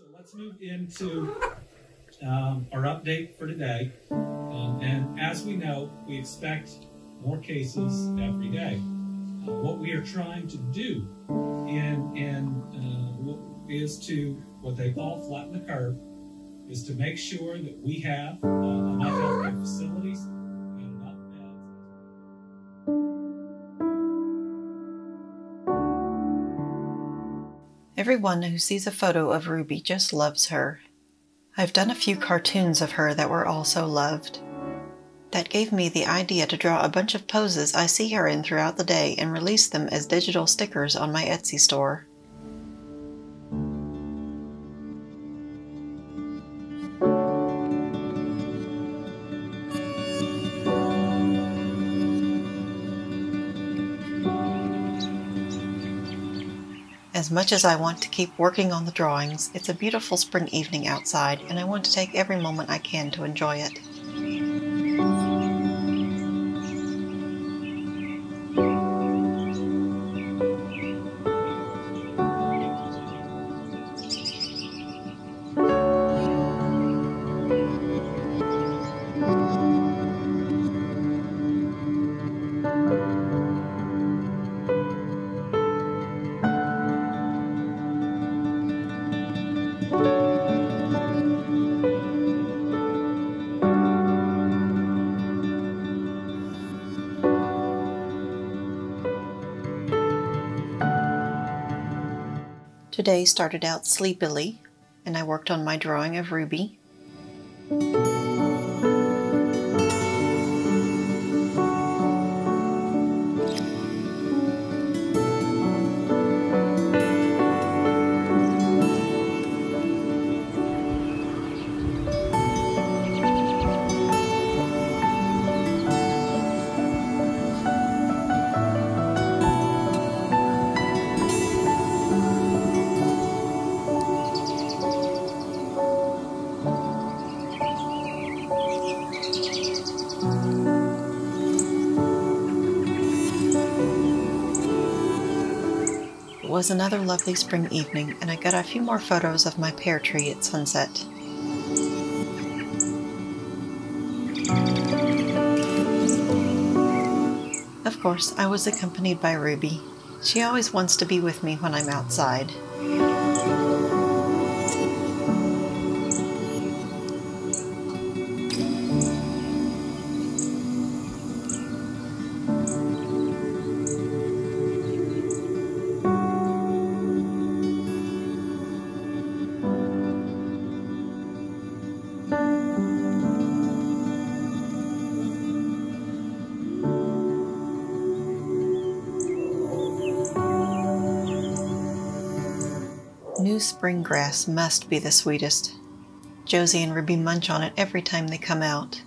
So let's move into um, our update for today. Um, and as we know, we expect more cases every day. Uh, what we are trying to do in, in uh, is to what they call flatten the curve, is to make sure that we have uh, enough healthcare facilities Everyone who sees a photo of Ruby just loves her. I've done a few cartoons of her that were also loved. That gave me the idea to draw a bunch of poses I see her in throughout the day and release them as digital stickers on my Etsy store. As much as I want to keep working on the drawings, it's a beautiful spring evening outside and I want to take every moment I can to enjoy it. Today started out sleepily, and I worked on my drawing of Ruby. Was another lovely spring evening, and I got a few more photos of my pear tree at sunset. Of course, I was accompanied by Ruby. She always wants to be with me when I'm outside. Spring grass must be the sweetest. Josie and Ruby munch on it every time they come out.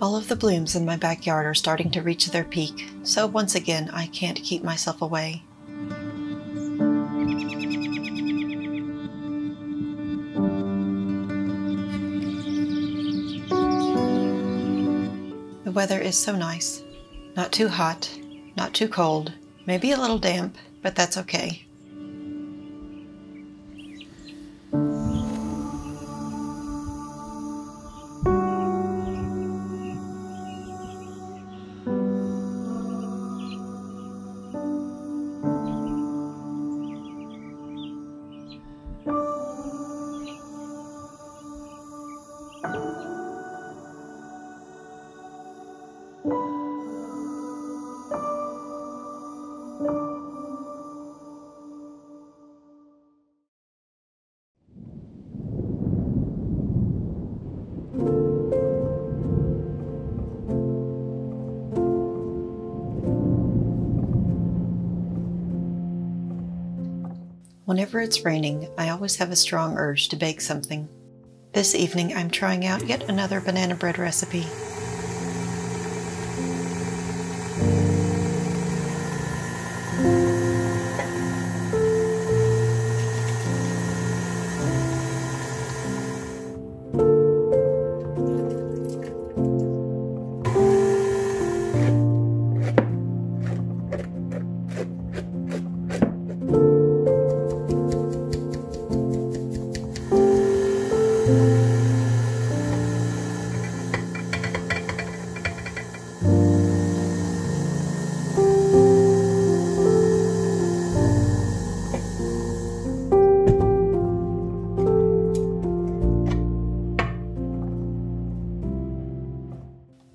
All of the blooms in my backyard are starting to reach their peak, so once again I can't keep myself away. Weather is so nice. Not too hot, not too cold, maybe a little damp, but that's okay. Whenever it's raining, I always have a strong urge to bake something. This evening, I'm trying out yet another banana bread recipe.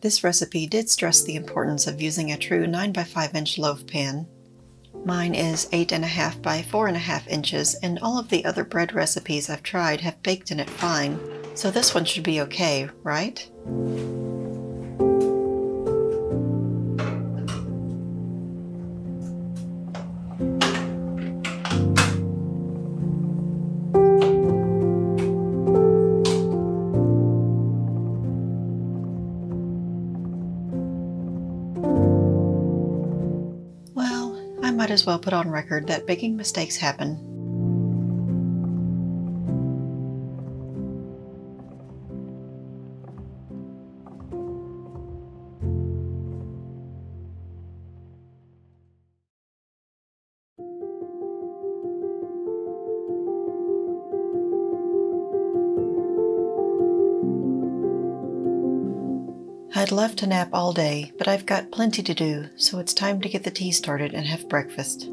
This recipe did stress the importance of using a true 9 by 5 inch loaf pan. Mine is 8.5 by 4.5 inches, and all of the other bread recipes I've tried have baked in it fine, so this one should be okay, right? Might as well put on record that baking mistakes happen. I'd love to nap all day, but I've got plenty to do, so it's time to get the tea started and have breakfast.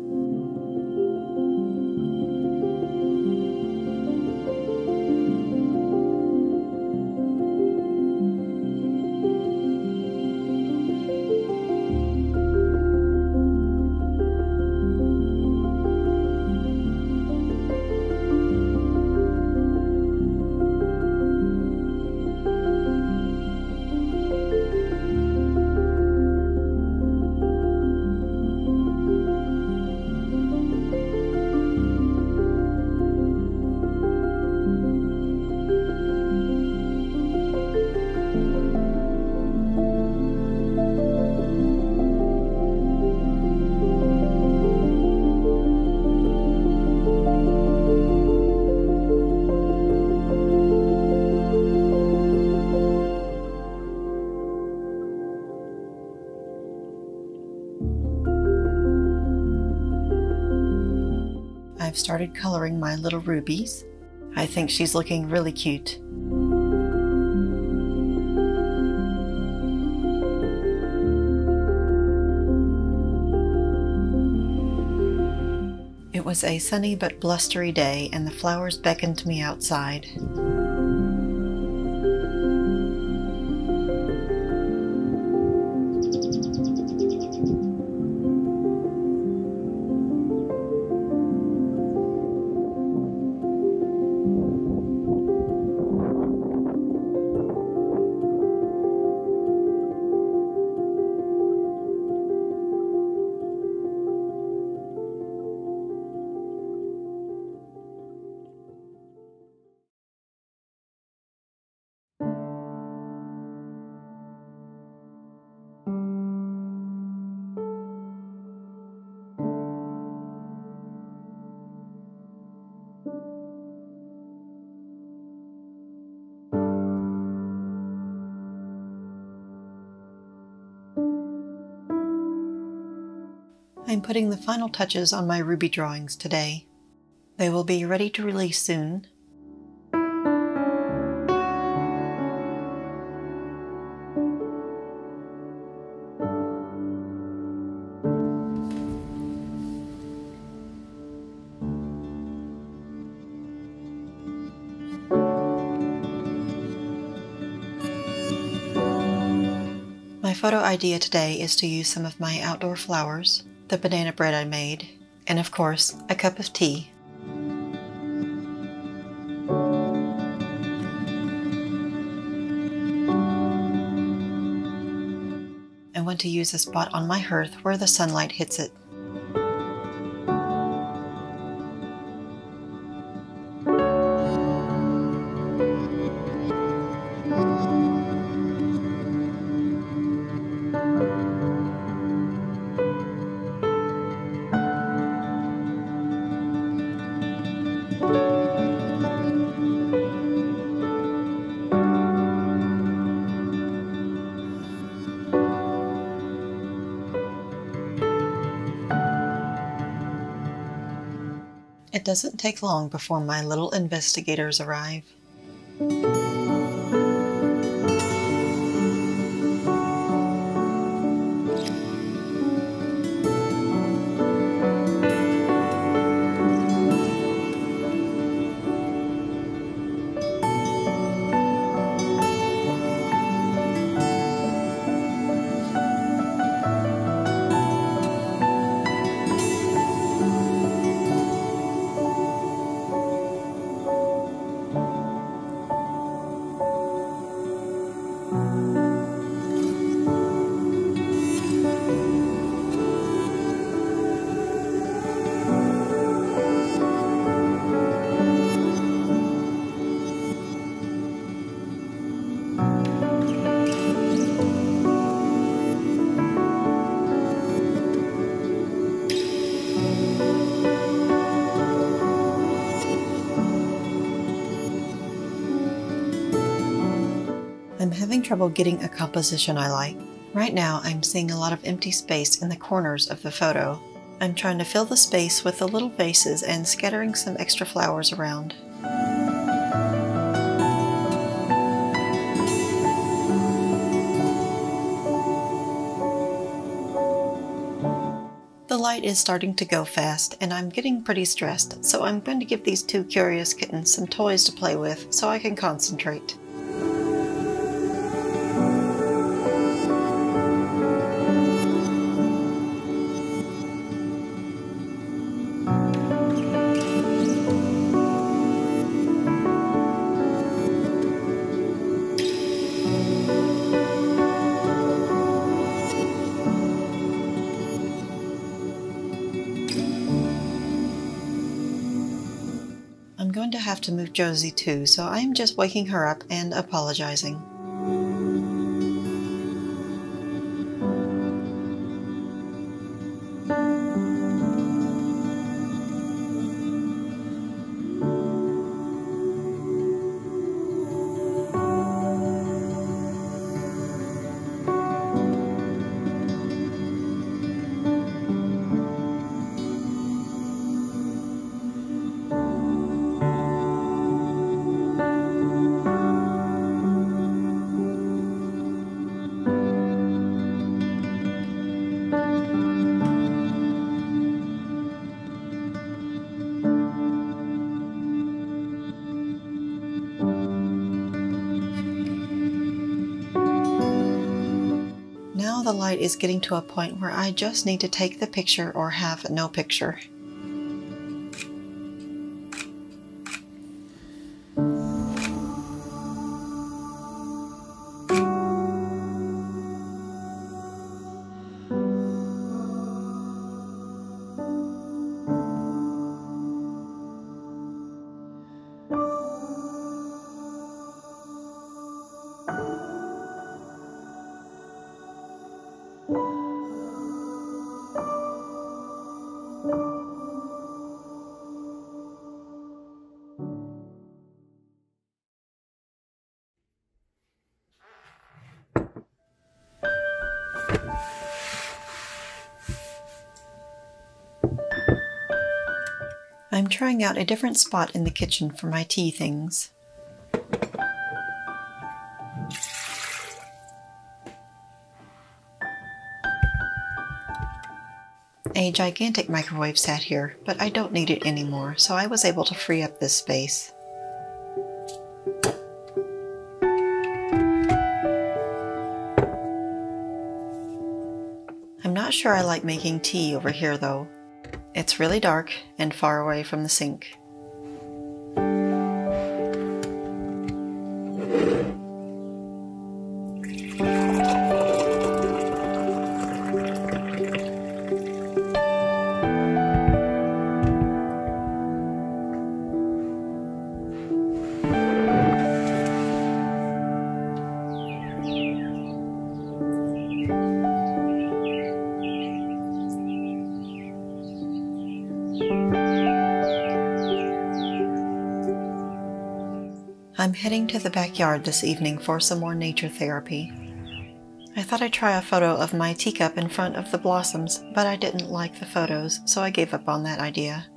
I've started coloring my little rubies. I think she's looking really cute. It was a sunny but blustery day and the flowers beckoned me outside. I'm putting the final touches on my ruby drawings today. They will be ready to release soon. My photo idea today is to use some of my outdoor flowers the banana bread I made, and of course, a cup of tea. I want to use a spot on my hearth where the sunlight hits it. Doesn't take long before my little investigators arrive. Trouble getting a composition I like. Right now, I'm seeing a lot of empty space in the corners of the photo. I'm trying to fill the space with the little vases and scattering some extra flowers around. The light is starting to go fast and I'm getting pretty stressed, so I'm going to give these two curious kittens some toys to play with so I can concentrate. Going to have to move Josie too, so I'm just waking her up and apologizing. Is getting to a point where I just need to take the picture or have no picture. I'm trying out a different spot in the kitchen for my tea things. A gigantic microwave sat here, but I don't need it anymore, so I was able to free up this space. I'm not sure I like making tea over here though. It's really dark and far away from the sink. I'm heading to the backyard this evening for some more nature therapy. I thought I'd try a photo of my teacup in front of the blossoms, but I didn't like the photos, so I gave up on that idea.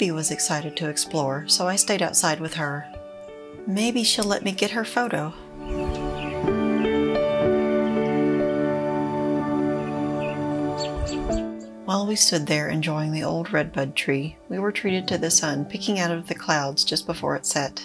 Ruby was excited to explore, so I stayed outside with her. Maybe she'll let me get her photo. While we stood there enjoying the old redbud tree, we were treated to the sun peeking out of the clouds just before it set.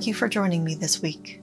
Thank you for joining me this week.